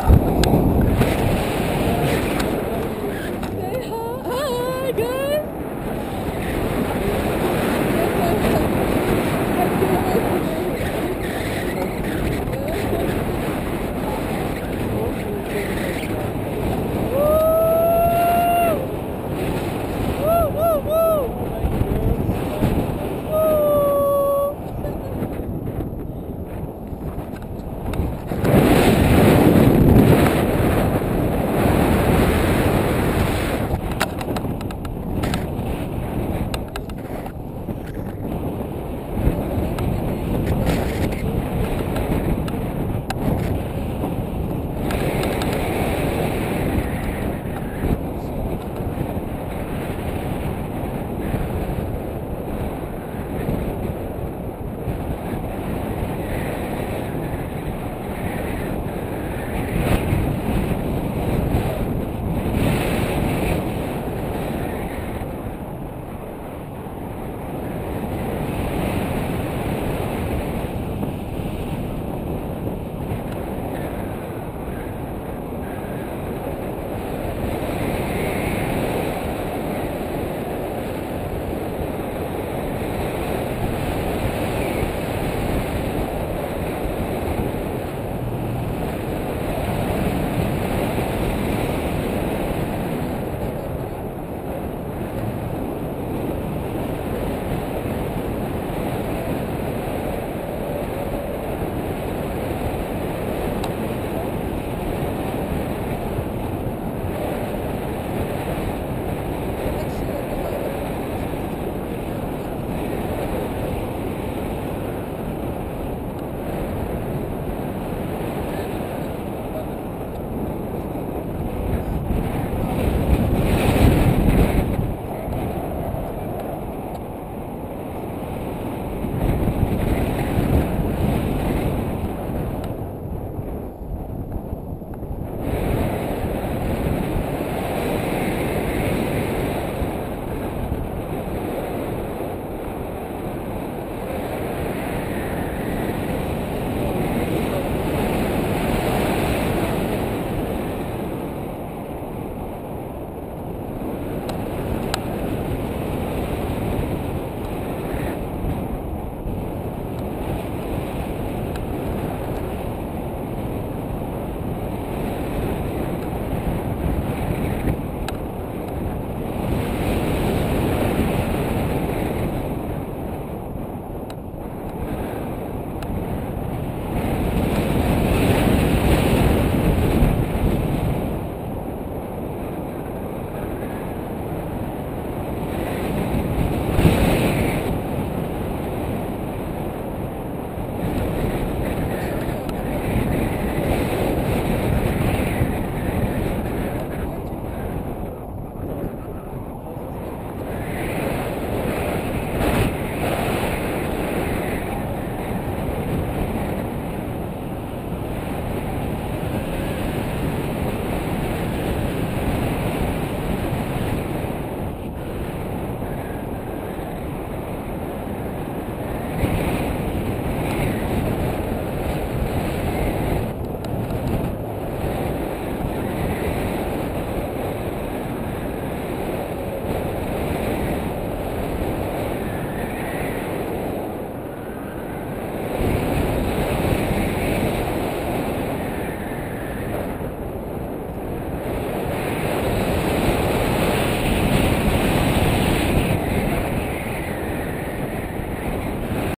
Oh.